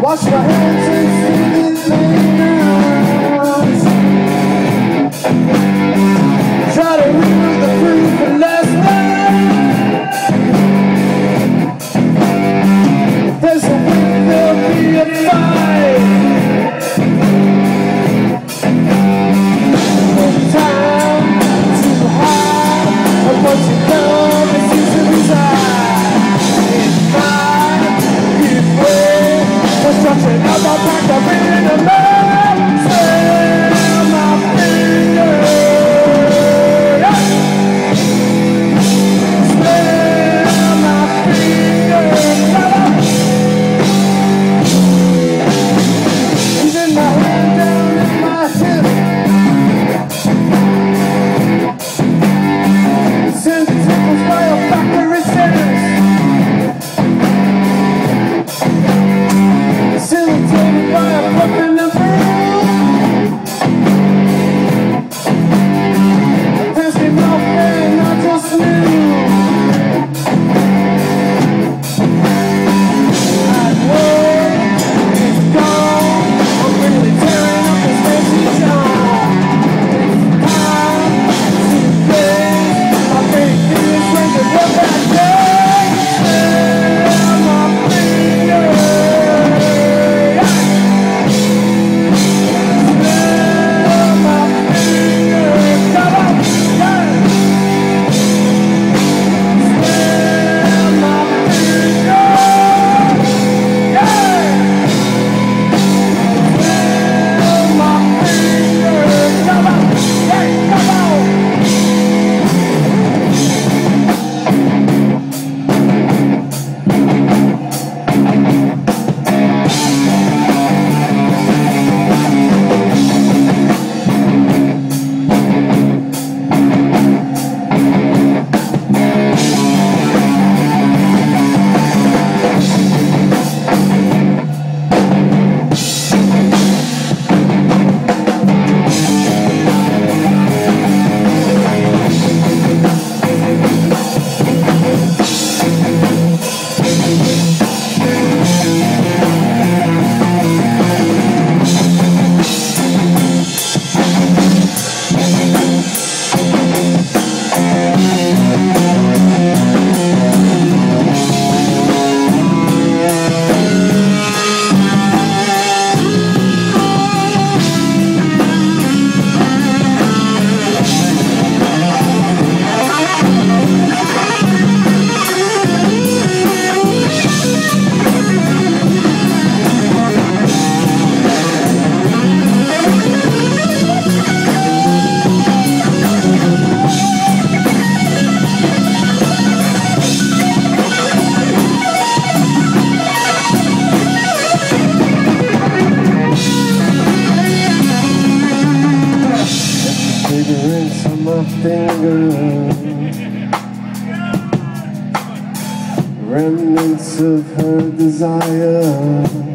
Wash my hands. something good Remnants of her desire.